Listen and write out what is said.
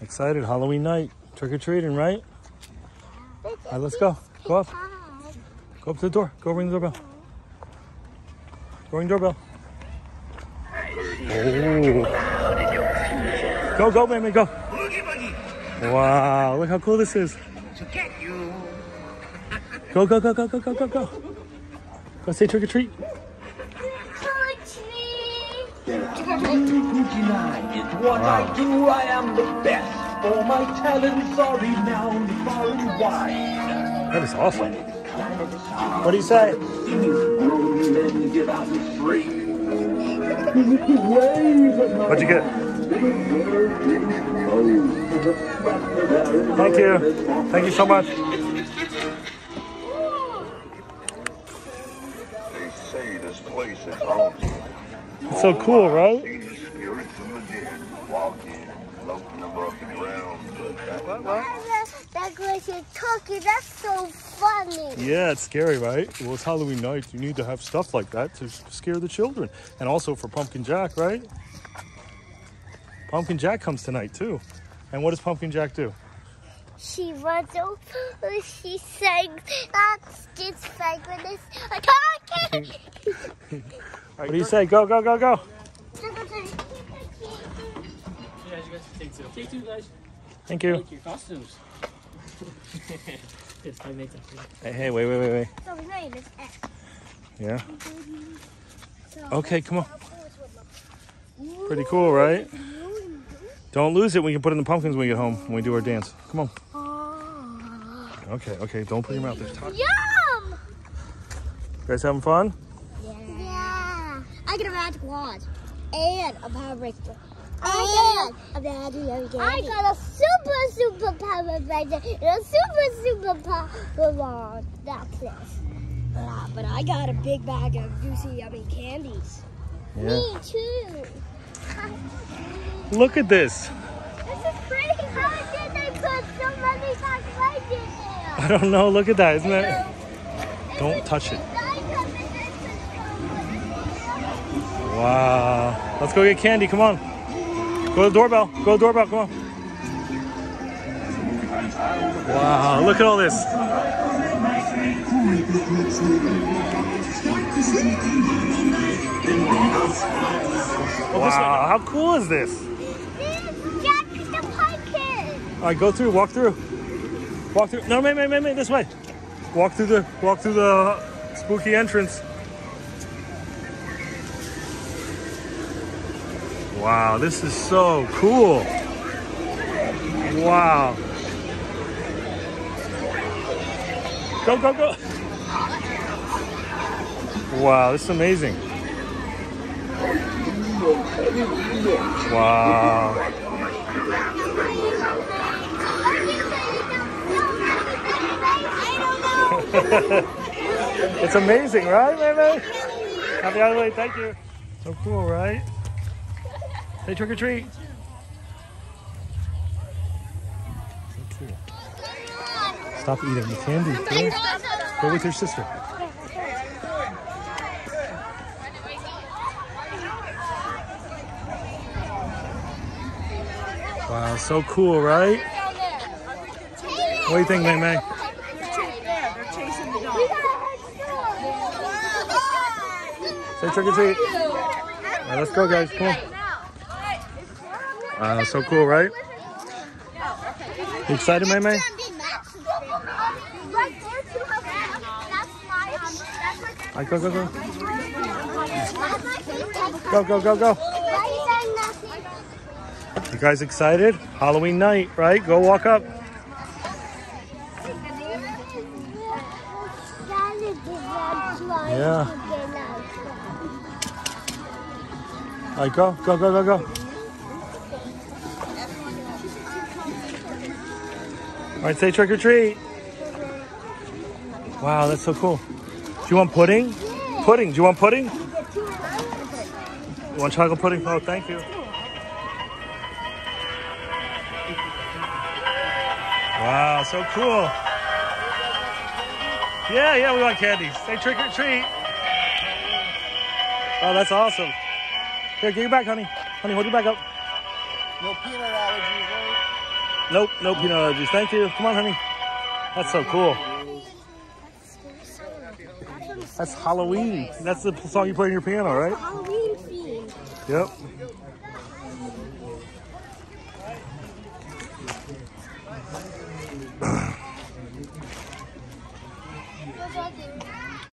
Excited Halloween night. Trick or treating, right? All right, let's go. Go up. Go up to the door. Go ring the doorbell. Go ring the doorbell. Oh. Go, go, baby, go. Wow, look how cool this is. Go, go, go, go, go, go, go, go. Go say trick or treat. Touch me. Pookie Night is what I do. I am the best. For my talents are renowned far and wide. That is awesome. Kind of sound What do you say? grown men give out the free. Wave at my What'd you get? Thank you. Thank you so much. They say this place is haunted. It's so cool, right? See the spirits of the dead walking, floating above the ground. But that That was a turkey. That's so funny. Yeah, it's scary, right? Well, it's Halloween night. You need to have stuff like that to scare the children. And also for Pumpkin Jack, right? Pumpkin Jack comes tonight, too. And what does Pumpkin Jack do? She runs over. She sings. That's just fabulous. A turkey. What do you say? Go, go, go, go. Yeah, you guys take two. Take two, guys. Thank you. Like your costumes. yes, I make. Hey, hey, wait, wait, wait, wait. So his name is X. Yeah. Okay, come on. Pretty cool, right? Don't lose it. We can put it in the pumpkins when we get home when we do our dance. Come on. Ah. Okay, okay. Don't put your mouth there. Talk. You Yum! guys having fun? Yeah. I get a magic wand and a power breaker. And a magic I got a super, super power breaker and a super, super power wand. That's it. Yeah, but I got a big bag of juicy, yummy candies. Yeah. Me too. Look at this. This is crazy. How did they put so many chocolates in there? I don't know. Look at that, isn't it? Don't touch it. Wow. Let's go get candy. Come on. Go to the doorbell. Go to the doorbell. Come on. Wow. Look at all this. Wow. How cool is this? Jack the Pumpkin. All right, go through. Walk through. Walk through. No, wait, wait, wait, wait. This way. Walk through the walk through the spooky entrance. Wow, this is so cool. Wow. Go, go, go. Wow, this is amazing. Wow. It's amazing, right, Meme? Happy Halloween, thank you. So cool, right? Say trick or treat. So cool. Stop eating the candy. Go, go with your sister. Wow, so cool, right? What do you think, Mei Mei? Say trick or treat. All right, let's go, guys. Come on. Wow, so cool, right? You excited, Mei Mei? Right, go, go, go. Go, go, go, go. You guys excited? Halloween night, right? Go walk up. Yeah. All right, go, go, go, go, go. All right, say trick or treat. Wow, that's so cool. Do you want pudding? Pudding. Do you want pudding? You want chocolate pudding? Oh, thank you. Wow, so cool. Yeah, yeah, we want candy. Say trick or treat. Oh, that's awesome. Here, get your back, honey. Honey, hold your back up. No peanut allergies, right? Nope, no peanut allergies. Thank you. Come on, honey. That's so cool. That's Halloween. That's the song you play on your piano, right? Halloween theme. Yep.